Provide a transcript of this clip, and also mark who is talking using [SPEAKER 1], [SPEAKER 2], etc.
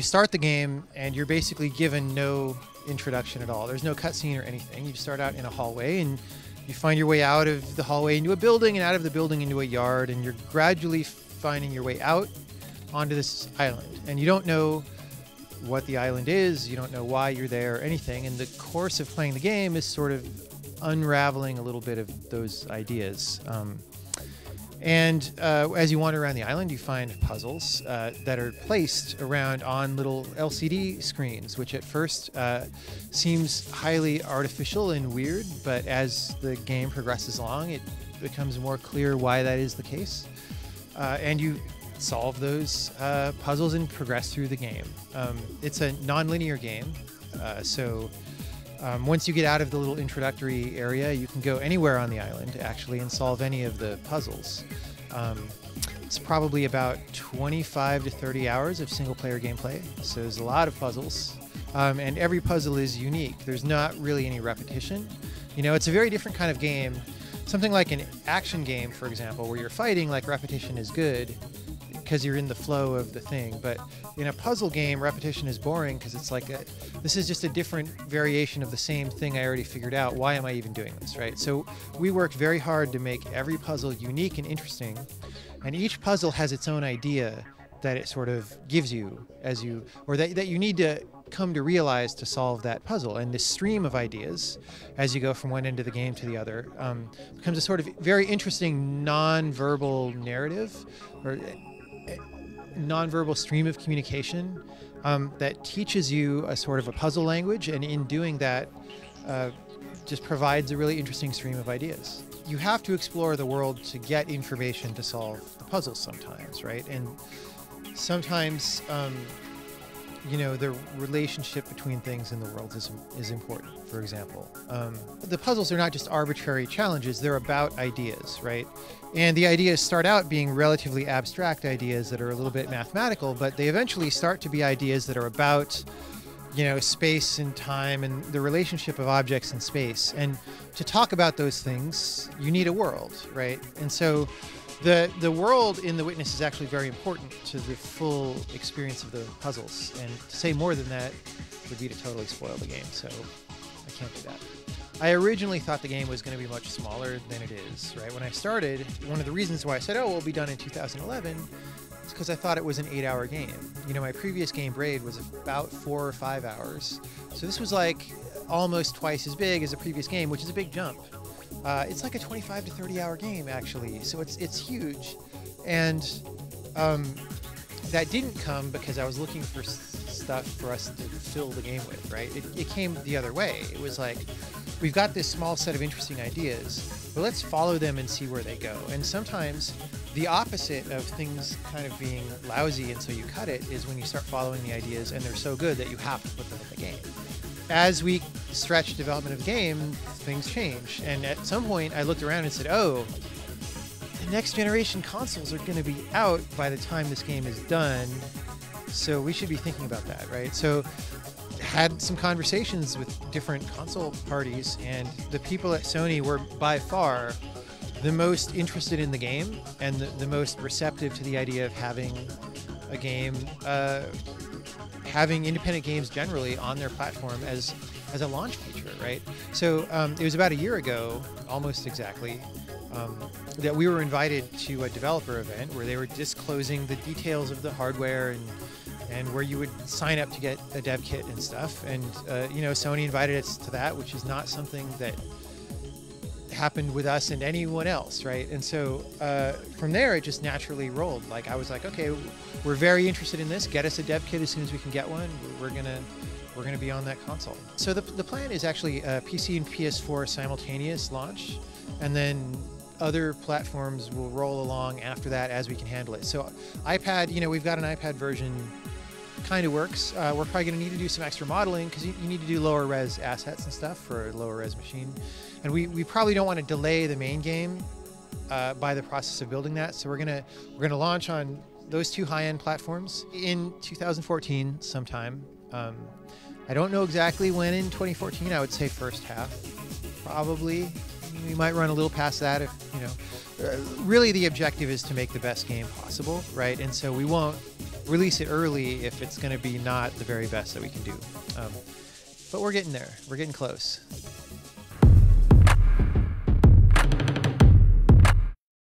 [SPEAKER 1] you start the game and you're basically given no introduction at all. There's no cutscene or anything. You start out in a hallway and you find your way out of the hallway into a building and out of the building into a yard and you're gradually finding your way out onto this island. And you don't know what the island is, you don't know why you're there or anything. And the course of playing the game is sort of unraveling a little bit of those ideas. Um, and uh, as you wander around the island, you find puzzles uh, that are placed around on little LCD screens, which at first uh, seems highly artificial and weird, but as the game progresses along, it becomes more clear why that is the case. Uh, and you solve those uh, puzzles and progress through the game. Um, it's a non-linear game, uh, so um, once you get out of the little introductory area, you can go anywhere on the island actually and solve any of the puzzles. Um, it's probably about 25 to 30 hours of single player gameplay, so there's a lot of puzzles. Um, and every puzzle is unique. There's not really any repetition. You know, it's a very different kind of game. Something like an action game, for example, where you're fighting, like repetition is good because you're in the flow of the thing. But in a puzzle game, repetition is boring because it's like a, this is just a different variation of the same thing I already figured out. Why am I even doing this, right? So we worked very hard to make every puzzle unique and interesting, and each puzzle has its own idea that it sort of gives you as you, or that, that you need to come to realize to solve that puzzle. And this stream of ideas, as you go from one end of the game to the other, um, becomes a sort of very interesting non-verbal narrative, or nonverbal stream of communication um, that teaches you a sort of a puzzle language, and in doing that, uh, just provides a really interesting stream of ideas. You have to explore the world to get information to solve the puzzles sometimes, right? And sometimes um, you know, the relationship between things in the world is, is important, for example. Um, the puzzles are not just arbitrary challenges, they're about ideas, right? And the ideas start out being relatively abstract ideas that are a little bit mathematical, but they eventually start to be ideas that are about, you know, space and time and the relationship of objects in space. And to talk about those things, you need a world, right? And so the the world in the witness is actually very important to the full experience of the puzzles. And to say more than that would be to totally spoil the game so i can't do that. I originally thought the game was going to be much smaller than it is right? When i started one of the reasons why i said oh we'll be done in 2011 is because i thought it was an eight hour game. You know my previous game braid was about four or five hours. So this was like almost twice as big as the previous game which is a big jump uh, it's like a 25 to 30 hour game actually, so it's it's huge, and um, that didn't come because I was looking for stuff for us to fill the game with. Right? It, it came the other way. It was like we've got this small set of interesting ideas, but let's follow them and see where they go. And sometimes the opposite of things kind of being lousy and so you cut it is when you start following the ideas and they're so good that you have to put them in the game as we stretch development of game, things change. And at some point, I looked around and said, "Oh, the next generation consoles are going to be out by the time this game is done, so we should be thinking about that, right?" So had some conversations with different console parties, and the people at Sony were by far the most interested in the game and the, the most receptive to the idea of having a game uh, having independent games generally on their platform as as a launch feature, right? So um, it was about a year ago, almost exactly, um, that we were invited to a developer event where they were disclosing the details of the hardware and and where you would sign up to get a dev kit and stuff. And uh, you know, Sony invited us to that, which is not something that happened with us and anyone else, right? And so uh, from there, it just naturally rolled. Like I was like, okay, we're very interested in this. Get us a dev kit as soon as we can get one. We're gonna we're gonna be on that console. So the, the plan is actually a PC and PS4 simultaneous launch, and then other platforms will roll along after that as we can handle it. So iPad, you know, we've got an iPad version kind of works. Uh, we're probably going to need to do some extra modeling because you, you, need to do lower res assets and stuff for a lower res machine. And we, we probably don't want to delay the main game uh, by the process of building that. So we're gonna we're gonna launch on those two high-end platforms in 2014 sometime. Um, I don't know exactly when in 2014. I would say first half, probably. We might run a little past that if you know. uh, really the objective is to make the best game possible, right? And so we won't release it early if it's going to be not the very best that we can do. Um, but we're getting there. We're getting close.